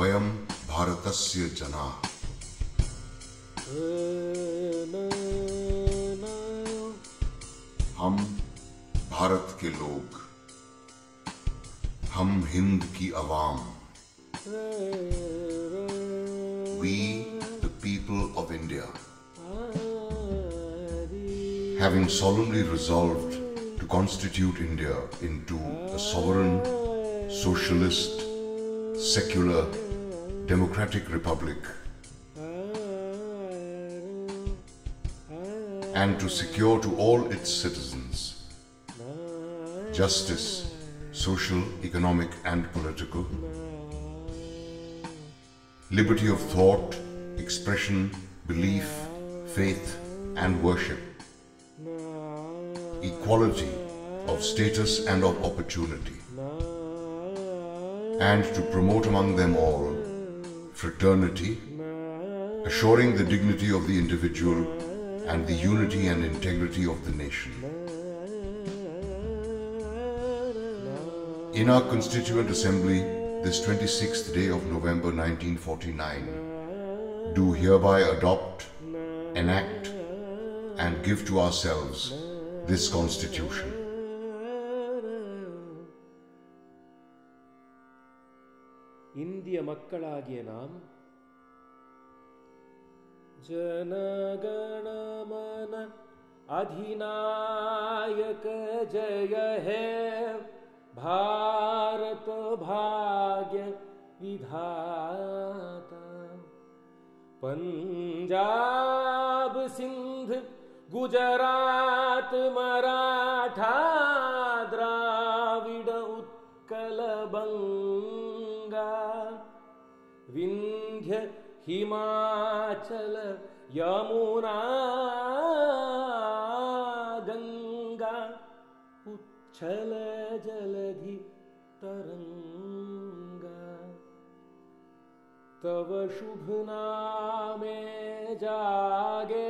वयम भारतस्य जना हम भारत के लोग हम हिंद की आवाम we the people of India having solemnly resolved to constitute India into a sovereign, socialist, secular, democratic republic, and to secure to all its citizens justice, social, economic, and political, liberty of thought, expression, belief, faith, and worship. Equality of status and of opportunity, and to promote among them all fraternity, assuring the dignity of the individual and the unity and integrity of the nation. In our Constituent Assembly, this 26th day of November 1949, do hereby adopt, enact, and give to ourselves this Constitution. இந்திய மக்களாகிய நாம் जनगणमन अधिनायक जय हे भारत भाग्य विधाता पंजाब सिंध गुजरात मराठा द्राविड बंगा विंध्य हिमाचल यमुना गंगा उच्छल जलधि तरंगा तव शुभ नामे जागे।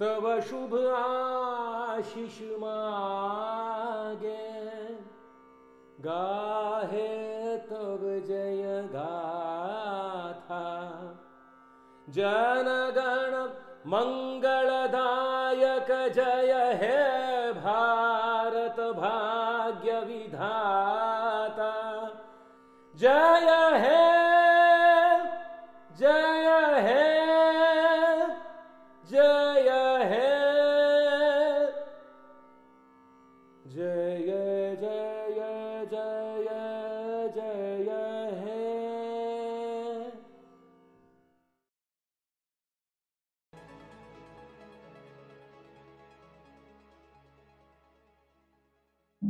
तव शुभ आशीष मागे गाहे तव जय गाथा। जनगण मंगलदायक जय हे भारत भाग्य विधाता। जय हे जय हे जय हे। जय जय।